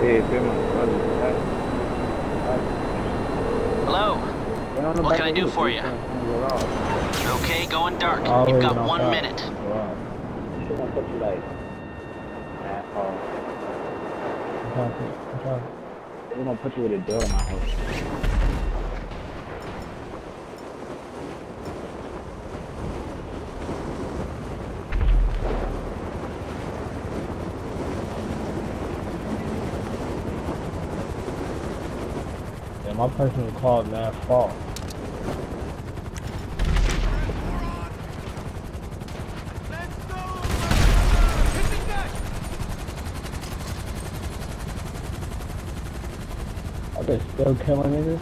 Hey, firma. Hello. What can I do for you? Okay, going dark. Oh, You've got one minute. They're gonna put you like asshole. I'm talking. I'm talking. They're gonna put you with a door in my house. My personal call man fault. Are they still killing niggas?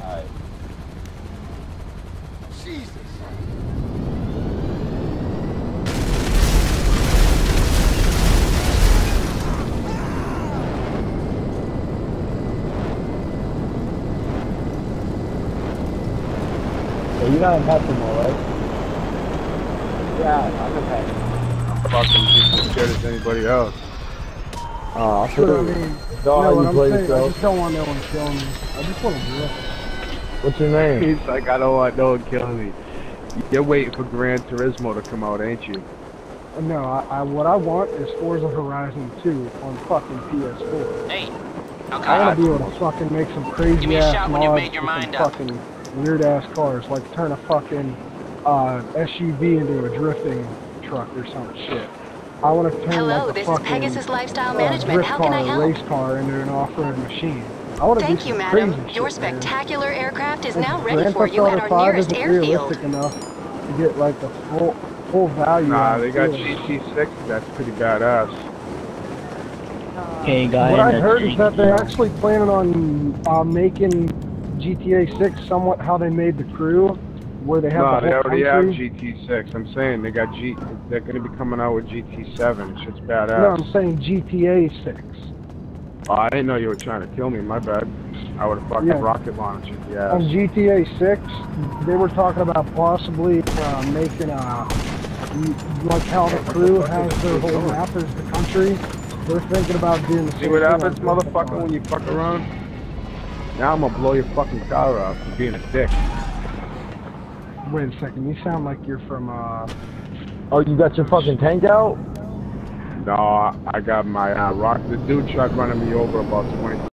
Alright. So you're not in Baltimore, right? Yeah, I'm okay. fucking just as good as anybody else. Oh, I But I feel mean, Dog, no, you what I'm play saying, I just don't want no one killing me. I just want to drift. What's your name? He's like, I don't want no one killing me. You're waiting for Gran Turismo to come out, ain't you? No, I, I what I want is Forza Horizon 2 on fucking PS4. Hey. Oh I want to be able to fucking make some crazy Give me a ass mods when you've made your mind up. fucking weird ass cars, like turn a fucking uh, SUV into a drifting truck or some shit. I want to turn Hello, like a fucking Pegasus Lifestyle uh, Management. drift How car, I help? race car into an off-road machine. I want to Thank do you, some madam. crazy Your shit, man. spectacular aircraft is And now ready Grand for you at our nearest isn't airfield. realistic enough to get like the full full value. Nah, out of they got. GT6. That's pretty badass. Hey, guy. What I heard is that they're actually planning on uh, making GTA 6 somewhat how they made the crew, where they have No, the they already have country. GT6. I'm saying they got G. They're gonna be coming out with GT7. Shit's no, badass. I'm saying GTA 6. Oh, I didn't know you were trying to kill me. My bad. I would have fucking Yeah. rocket launched you. On Yeah. GTA 6, they were talking about possibly uh, making a like how the crew has their whole map as the country. They're thinking about doing the See same what thing happens, on motherfucker, when you fuck around? Now I'm gonna blow your fucking car up for being a dick. Wait a second, you sound like you're from uh. Oh, you got your fucking tank out? No, I got my uh, rock. The dude tried running me over about 20